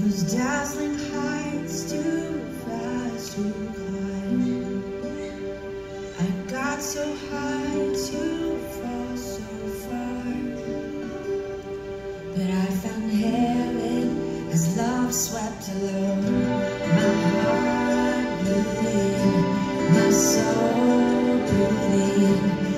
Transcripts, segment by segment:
Those dazzling heights too fast to climb. I got so high to fall so far. But I found heaven as love swept along my heart beating, my soul breathing.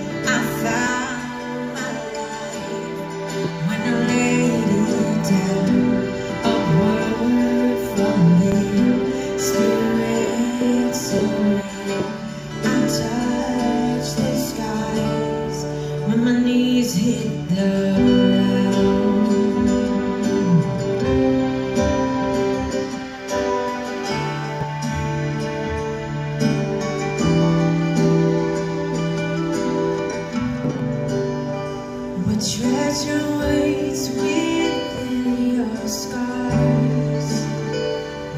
When my knees hit the ground. What treasure waits within your scars?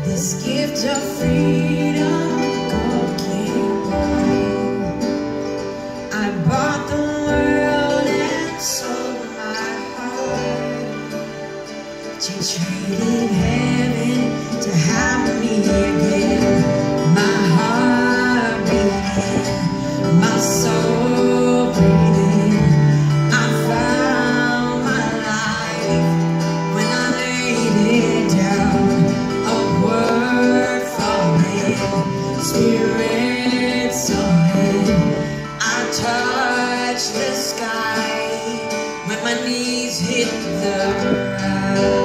This gift of freedom, to trading heaven to have me again. My heart beating, my soul breathing. I found my life when I laid it down. A word Him, Spirit solid. I touched the sky when my knees hit the ground.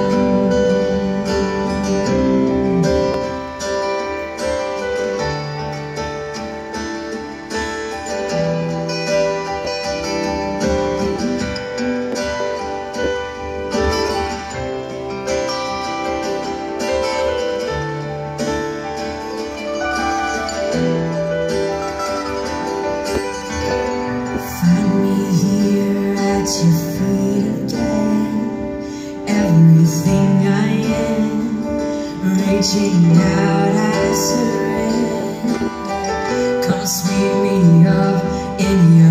Reaching out, I surrender. Come sweep me up in your